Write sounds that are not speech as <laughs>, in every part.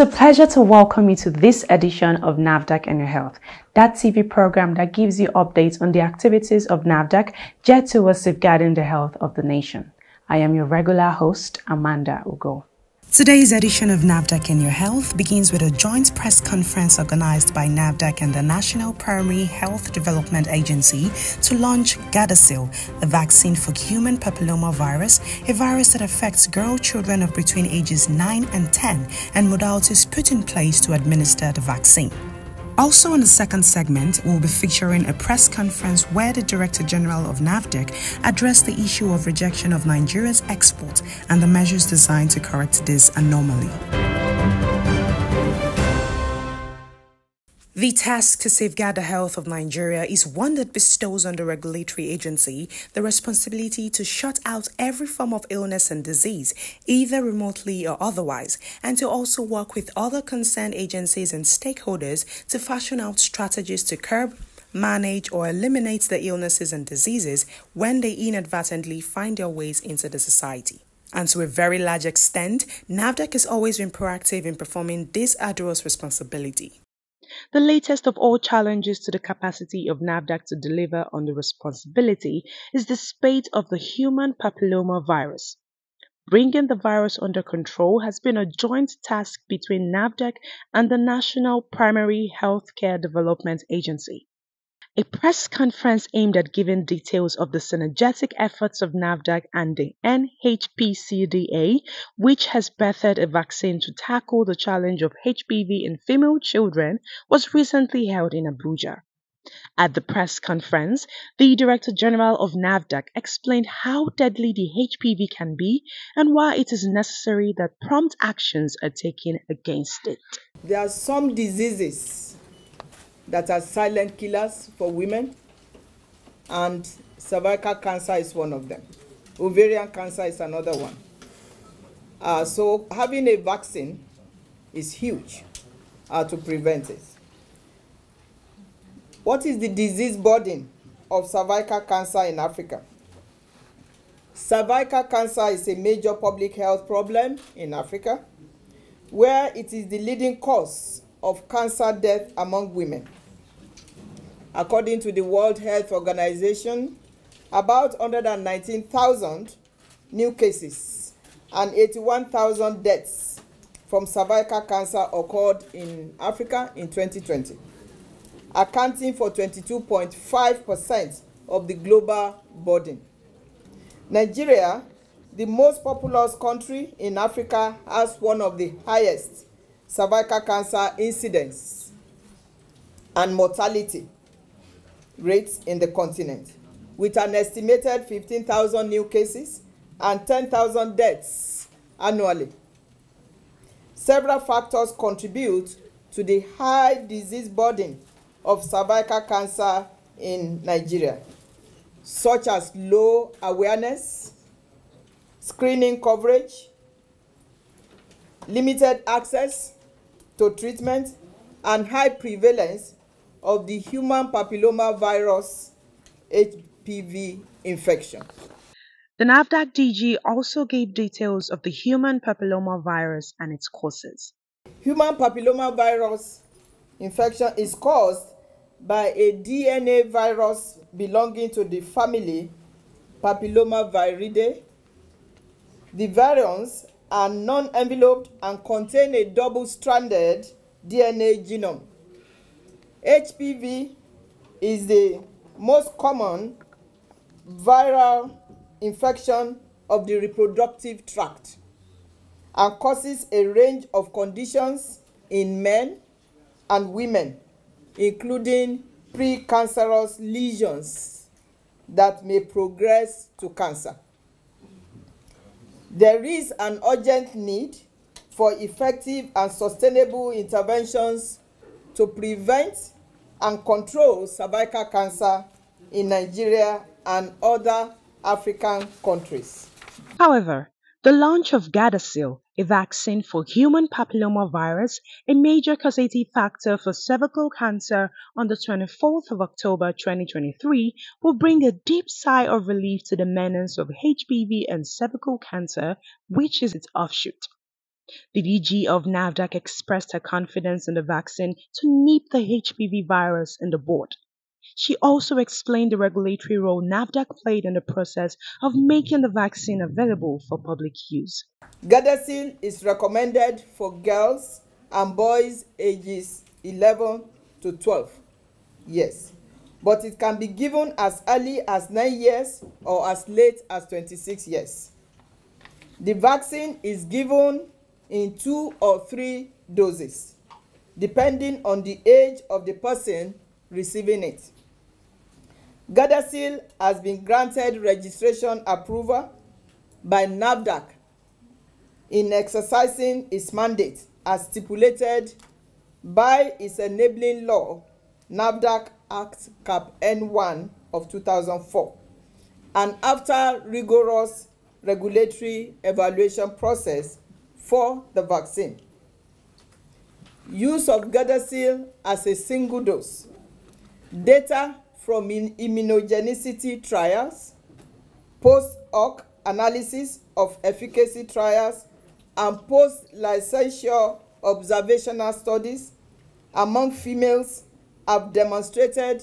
It's a pleasure to welcome you to this edition of NAFDAC and Your Health, that TV program that gives you updates on the activities of NAFDAC geared towards safeguarding the health of the nation. I am your regular host, Amanda Ugo. Today's edition of NAFDAC and Your Health begins with a joint press conference organized by NAFDAC and the National Primary Health Development Agency to launch Gardasil, a vaccine for human papillomavirus, a virus that affects girl children of between ages 9 and 10, and modalities put in place to administer the vaccine. Also, in the second segment, we'll be featuring a press conference where the Director General of NAFDAC addressed the issue of rejection of Nigeria's export and the measures designed to correct this anomaly. The task to safeguard the health of Nigeria is one that bestows on the regulatory agency the responsibility to shut out every form of illness and disease, either remotely or otherwise, and to also work with other concerned agencies and stakeholders to fashion out strategies to curb, manage, or eliminate the illnesses and diseases when they inadvertently find their ways into the society. And to a very large extent, NAFDAC has always been proactive in performing this arduous responsibility. The latest of all challenges to the capacity of NAFDAC to deliver on the responsibility is the spate of the human papilloma virus. Bringing the virus under control has been a joint task between NAFDAC and the National Primary Healthcare Development Agency. A press conference aimed at giving details of the synergetic efforts of NAFDAC and the NHPCDA, which has birthed a vaccine to tackle the challenge of HPV in female children, was recently held in Abuja. At the press conference, the Director General of NAFDAC explained how deadly the HPV can be and why it is necessary that prompt actions are taken against it. There are some diseases that are silent killers for women, and cervical cancer is one of them. Ovarian cancer is another one. Uh, so having a vaccine is huge uh, to prevent it. What is the disease burden of cervical cancer in Africa? Cervical cancer is a major public health problem in Africa, where it is the leading cause of cancer death among women. According to the World Health Organization, about 119,000 new cases and 81,000 deaths from cervical cancer occurred in Africa in 2020, accounting for 22.5% of the global burden. Nigeria, the most populous country in Africa, has one of the highest cervical cancer incidence and mortality rates in the continent, with an estimated 15,000 new cases and 10,000 deaths annually. Several factors contribute to the high disease burden of cervical cancer in Nigeria, such as low awareness, screening coverage, limited access to treatment, and high prevalence of the human papilloma virus HPV infection. The NAFDAC DG also gave details of the human papilloma virus and its causes. Human papilloma virus infection is caused by a DNA virus belonging to the family Papillomaviridae. The virions are non-enveloped and contain a double-stranded DNA genome. HPV is the most common viral infection of the reproductive tract and causes a range of conditions in men and women, including precancerous lesions that may progress to cancer. There is an urgent need for effective and sustainable interventions to prevent and control cervical cancer in Nigeria and other African countries. However, the launch of Gardasil, a vaccine for human papillomavirus, a major causative factor for cervical cancer on the 24th of October 2023, will bring a deep sigh of relief to the menace of HPV and cervical cancer, which is its offshoot. The DG of NAFDAC expressed her confidence in the vaccine to nip the HPV virus in the bud. She also explained the regulatory role NAFDAC played in the process of making the vaccine available for public use. Gardasil is recommended for girls and boys ages 11 to 12 years, but it can be given as early as 9 years or as late as 26 years. The vaccine is given in two or three doses, depending on the age of the person receiving it. Gardasil has been granted registration approval by NAVDAC in exercising its mandate as stipulated by its enabling law, NAVDAC Act Cap N1 of 2004, and after rigorous regulatory evaluation process for the vaccine. Use of Gardasil as a single dose. Data from immunogenicity trials, post hoc analysis of efficacy trials, and post-licensure observational studies among females have demonstrated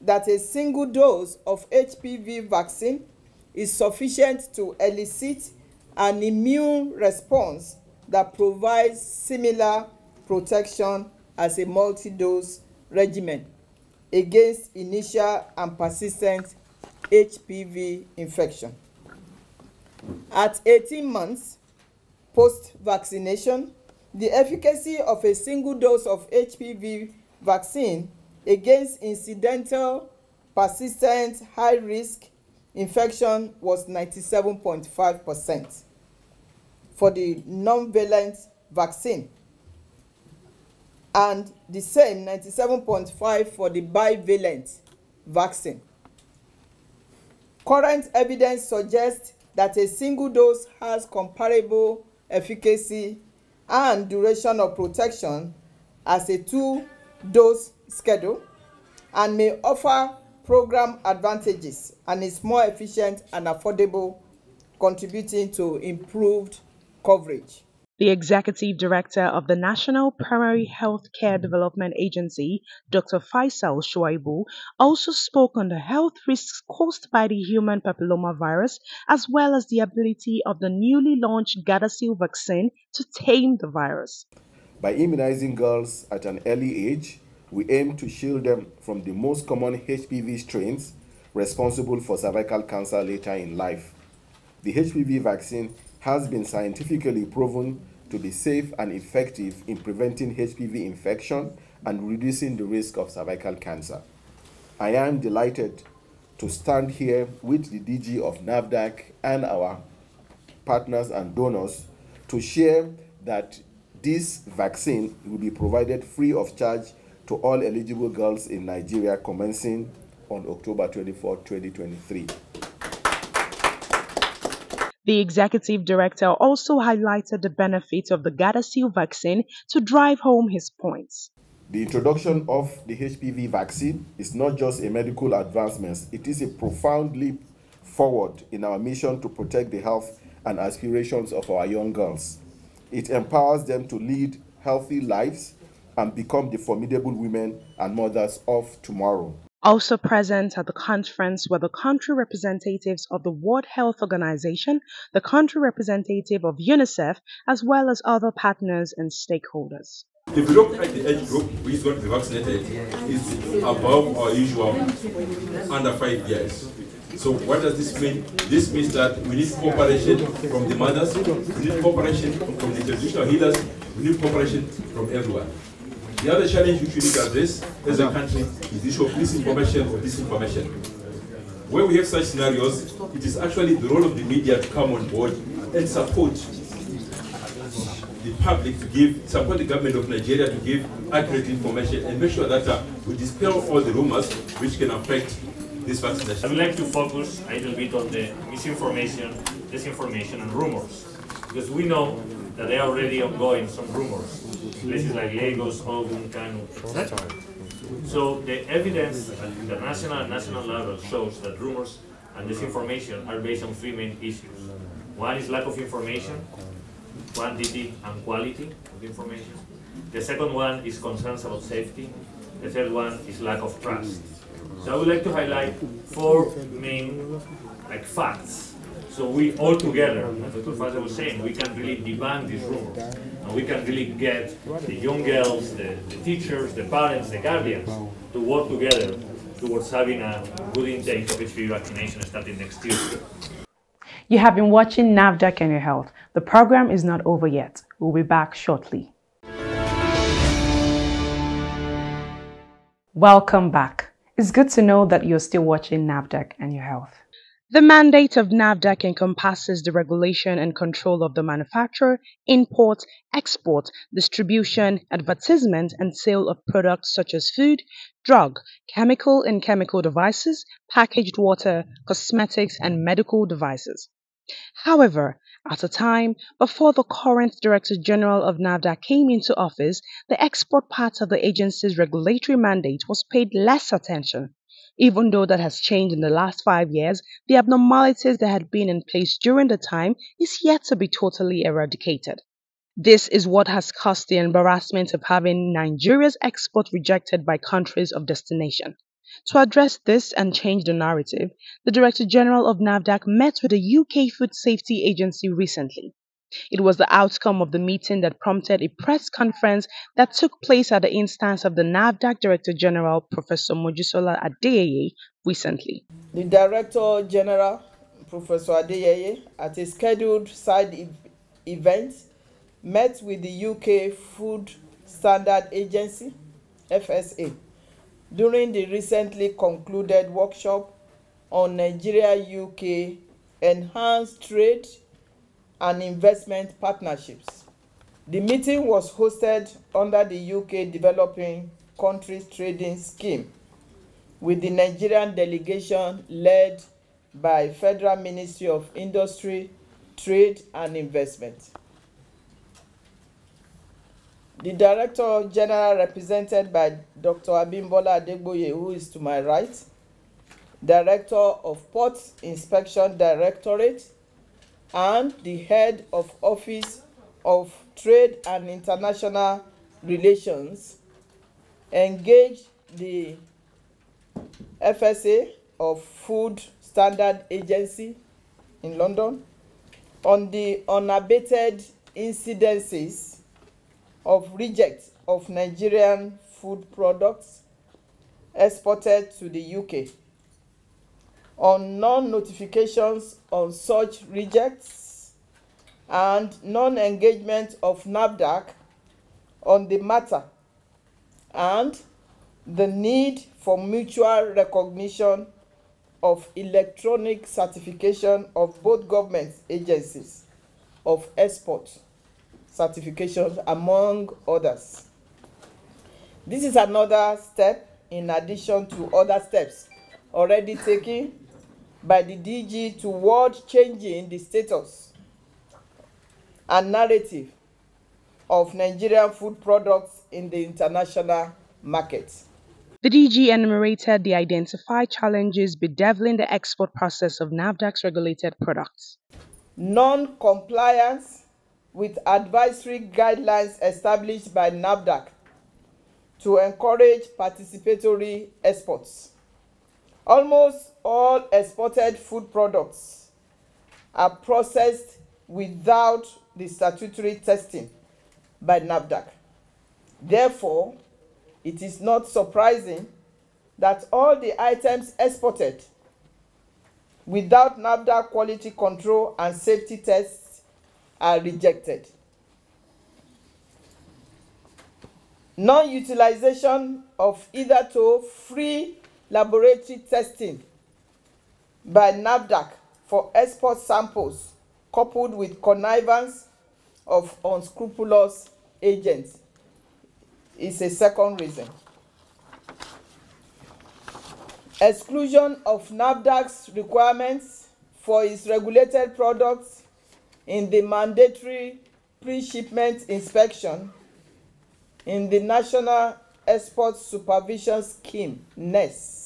that a single dose of HPV vaccine is sufficient to elicit an immune response that provides similar protection as a multi-dose regimen against initial and persistent HPV infection. At 18 months post-vaccination, the efficacy of a single dose of HPV vaccine against incidental, persistent, high-risk infection was 97.5% for the non-valent vaccine and the same 97.5 for the bivalent vaccine. Current evidence suggests that a single dose has comparable efficacy and duration of protection as a two-dose schedule and may offer program advantages and is more efficient and affordable, contributing to improved coverage. The executive director of the National Primary Health Care Development Agency, Dr. Faisal Shuaibu, also spoke on the health risks caused by the human papillomavirus as well as the ability of the newly launched Gardasil vaccine to tame the virus. By immunizing girls at an early age, we aim to shield them from the most common HPV strains responsible for cervical cancer later in life. The HPV vaccine has been scientifically proven to be safe and effective in preventing HPV infection and reducing the risk of cervical cancer. I am delighted to stand here with the DG of NAFDAC and our partners and donors to share that this vaccine will be provided free of charge to all eligible girls in Nigeria commencing on October 24, 2023. The executive director also highlighted the benefits of the Gardasil vaccine to drive home his points. The introduction of the HPV vaccine is not just a medical advancement, it is a profound leap forward in our mission to protect the health and aspirations of our young girls. It empowers them to lead healthy lives and become the formidable women and mothers of tomorrow. Also present at the conference were the country representatives of the World Health Organization, the country representative of UNICEF, as well as other partners and stakeholders. If you look at the age group which is going to be vaccinated, is above our usual under five years. So what does this mean? This means that we need cooperation from the mothers, we need cooperation from the traditional healers, we need cooperation from everyone. The other challenge which we need to address as a country is the issue of misinformation or disinformation. Where we have such scenarios, it is actually the role of the media to come on board and support the public to give, support the government of Nigeria to give accurate information and make sure that uh, we dispel all the rumors which can affect this vaccination. I would like to focus a little bit on the misinformation, disinformation, and rumors, because we know that there are already ongoing some rumors places like Lagos, Ogun, Kano, etc. So the evidence at international and national level shows that rumors and disinformation are based on three main issues. One is lack of information, quantity and quality of information. The second one is concerns about safety. The third one is lack of trust. So I would like to highlight four main like facts. So we all together, as Dr. Faisal was saying, we can really debunk these rumors. And we can really get the young girls, the, the teachers, the parents, the guardians to work together towards having a good intake of HPV vaccination starting next year. You have been watching NAFDAC and Your Health. The program is not over yet. We'll be back shortly. Welcome back. It's good to know that you're still watching NAFDAC and Your Health. The mandate of NAFDAC encompasses the regulation and control of the manufacture, import, export, distribution, advertisement, and sale of products such as food, drug, chemical and chemical devices, packaged water, cosmetics, and medical devices. However, at a time before the current Director General of NAFDAC came into office, the export part of the agency's regulatory mandate was paid less attention. Even though that has changed in the last five years, the abnormalities that had been in place during the time is yet to be totally eradicated. This is what has caused the embarrassment of having Nigeria's export rejected by countries of destination. To address this and change the narrative, the Director General of NAFDAC met with the UK Food Safety Agency recently. It was the outcome of the meeting that prompted a press conference that took place at the instance of the NAFDAC Director General, Professor Mojisola Adeyeye, recently. The Director General, Professor Adeyeye, at a scheduled side e event, met with the UK Food Standard Agency, FSA, during the recently concluded workshop on Nigeria-UK Enhanced Trade and investment partnerships. The meeting was hosted under the UK Developing Countries Trading Scheme with the Nigerian delegation led by Federal Ministry of Industry, Trade and Investment. The Director General represented by Dr. Abimbola Adegboye, who is to my right, Director of Port Inspection Directorate, and the head of Office of Trade and International Relations engaged the FSA of Food Standard Agency in London on the unabated incidences of reject of Nigerian food products exported to the UK on non-notifications on such rejects and non-engagement of NAFDAC on the matter and the need for mutual recognition of electronic certification of both government agencies of export certifications among others. This is another step in addition to other steps already taken by the DG toward changing the status and narrative of Nigerian food products in the international market. The DG enumerated the identified challenges bedeviling the export process of NAFDAC's regulated products. Non-compliance with advisory guidelines established by NAFDAC to encourage participatory exports. Almost all exported food products are processed without the statutory testing by NAFDAC. Therefore, it is not surprising that all the items exported without NAFDAC quality control and safety tests are rejected. Non-utilization of either to free laboratory testing by NAFDAC for export samples coupled with connivance of unscrupulous agents is a second reason. Exclusion of NAFDAC's requirements for its regulated products in the mandatory pre-shipment inspection in the National Export Supervision Scheme, NES,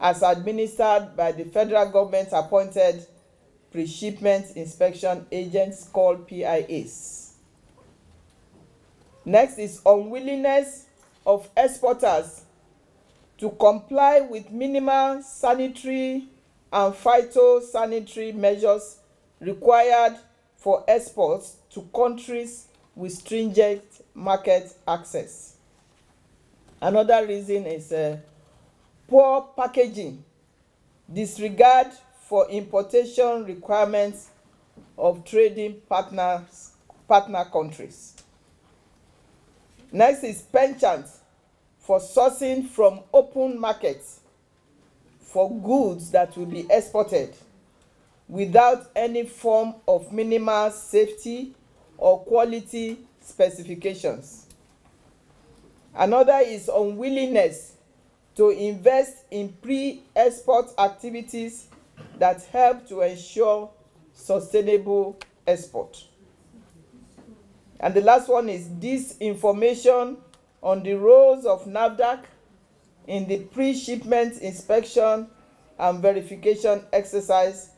as administered by the federal government appointed pre-shipment inspection agents called PIAs. Next is unwillingness of exporters to comply with minimal sanitary and phytosanitary measures required for exports to countries with stringent market access. Another reason is uh, poor packaging, disregard for importation requirements of trading partners, partner countries. Next is penchant for sourcing from open markets for goods that will be exported without any form of minimal safety or quality specifications. Another is unwillingness to invest in pre-export activities that help to ensure sustainable export. And the last one is disinformation on the roles of NAFDAC in the pre-shipment inspection and verification exercise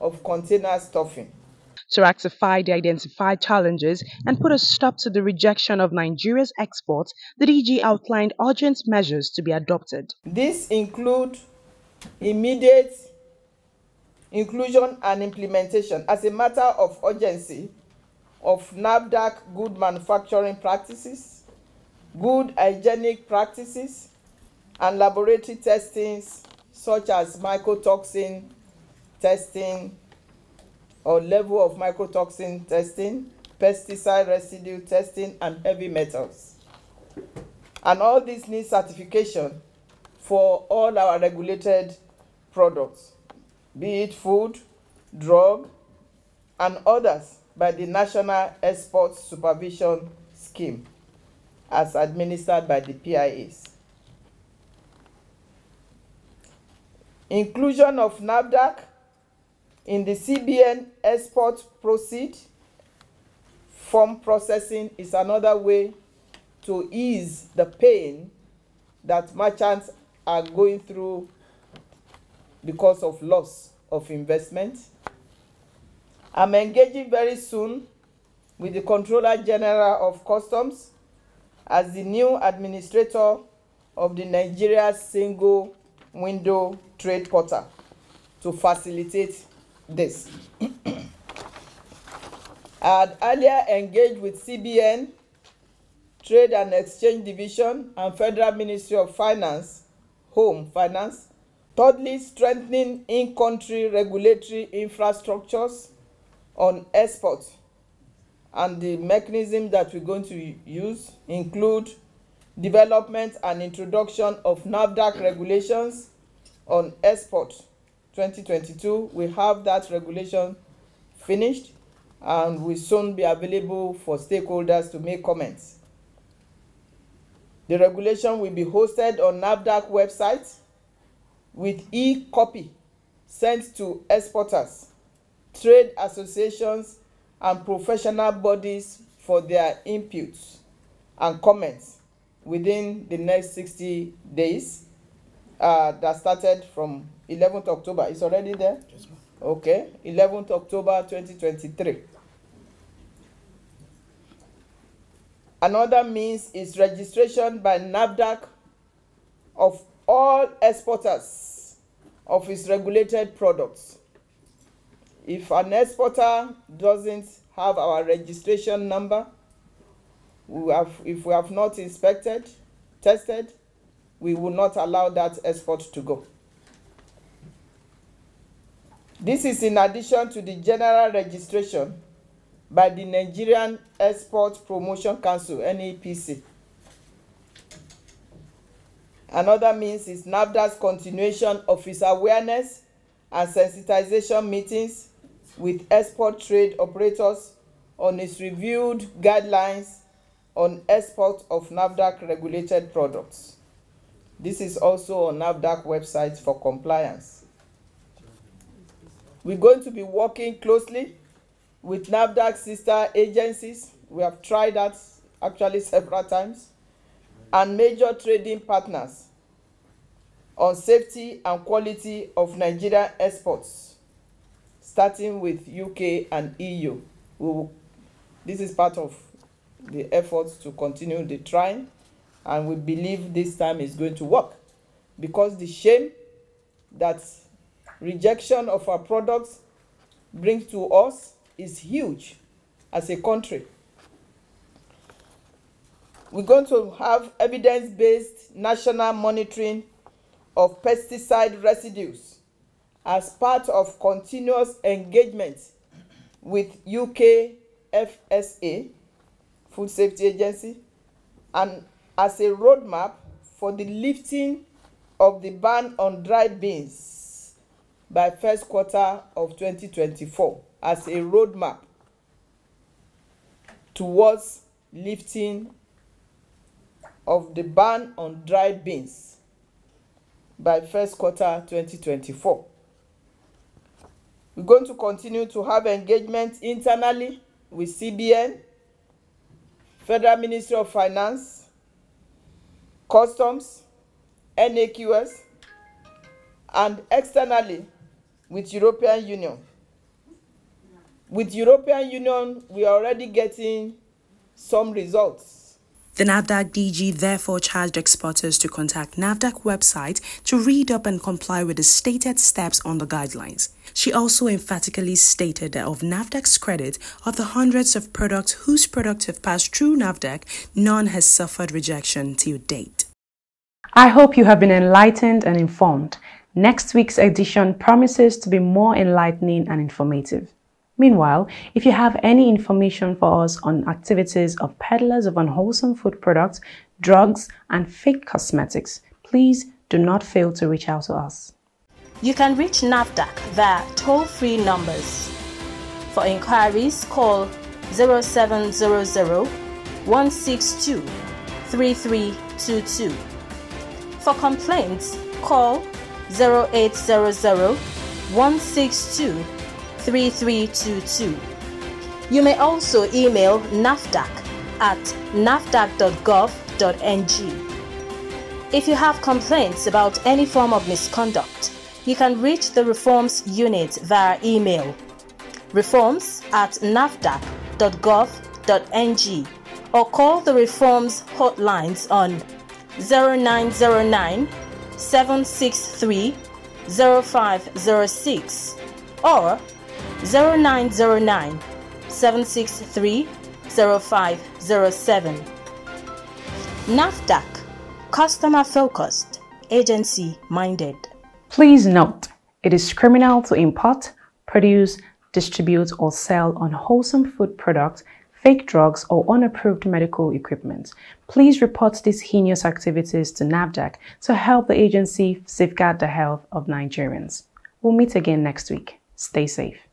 of container stuffing. To rectify the identified challenges and put a stop to the rejection of Nigeria's exports, the DG outlined urgent measures to be adopted. These include immediate inclusion and implementation as a matter of urgency of NAFDAC good manufacturing practices, good hygienic practices, and laboratory testings such as mycotoxin testing or level of mycotoxin testing, pesticide residue testing, and heavy metals. And all this needs certification for all our regulated products, be it food, drug, and others by the National Export Supervision Scheme as administered by the PIAs. Inclusion of NAFDAC in the CBN export proceed form processing is another way to ease the pain that merchants are going through because of loss of investment. I'm engaging very soon with the Controller General of Customs as the new administrator of the Nigeria Single Window Trade Portal to facilitate this. I had earlier engaged with CBN, Trade and Exchange Division, and Federal Ministry of Finance, Home Finance. Thirdly, strengthening in-country regulatory infrastructures on exports and the mechanism that we're going to use include development and introduction of NAFDAC regulations on export 2022. We have that regulation finished and will soon be available for stakeholders to make comments. The regulation will be hosted on NAFDAC website with e-copy sent to exporters, trade associations, and professional bodies for their inputs and comments within the next 60 days uh, that started from 11th October. It's already there? Yes, okay, 11th October 2023. Another means is registration by NAFDAC of all exporters of its regulated products. If an exporter doesn't have our registration number, we have, if we have not inspected, tested, we will not allow that export to go. This is in addition to the general registration by the Nigerian Export Promotion Council, NEPC. Another means is NAFDAC's continuation of its awareness and sensitization meetings with export trade operators on its reviewed guidelines on export of NAFDAC regulated products. This is also on NAFDAC website for compliance. We're going to be working closely with NAFDAC sister agencies. We have tried that actually <laughs> several times. And major trading partners on safety and quality of Nigerian exports starting with UK and EU. We will, this is part of the efforts to continue the trying, and we believe this time is going to work because the shame that rejection of our products brings to us is huge as a country. We're going to have evidence-based national monitoring of pesticide residues as part of continuous engagement with UK FSA, Food Safety Agency, and as a roadmap for the lifting of the ban on dried beans by first quarter of 2024 as a roadmap towards lifting of the ban on dried beans by first quarter 2024. We're going to continue to have engagement internally with CBN, Federal Ministry of Finance, Customs, NAQS, and externally with European Union. With European Union, we are already getting some results. The NAFDAC DG therefore charged exporters to contact NAFDAC website to read up and comply with the stated steps on the guidelines. She also emphatically stated that of NAFDAC's credit, of the hundreds of products whose products have passed through NAFDAC, none has suffered rejection till date. I hope you have been enlightened and informed. Next week's edition promises to be more enlightening and informative. Meanwhile, if you have any information for us on activities of peddlers of unwholesome food products, drugs, and fake cosmetics, please do not fail to reach out to us. You can reach NAFDAC via toll-free numbers. For inquiries, call 0700 162 3322. For complaints, call 0800 162 3322. You may also email NAFDAC at nafdac.gov.ng. If you have complaints about any form of misconduct, you can reach the Reforms Unit via email reforms at nafdac.gov.ng or call the Reforms hotlines on 0909 763 0506 or 0909 763 0507. NAFDAC Customer Focused, Agency Minded. Please note, it is criminal to import, produce, distribute, or sell unwholesome food products, fake drugs, or unapproved medical equipment. Please report these heinous activities to NAFDAC to help the agency safeguard the health of Nigerians. We'll meet again next week. Stay safe.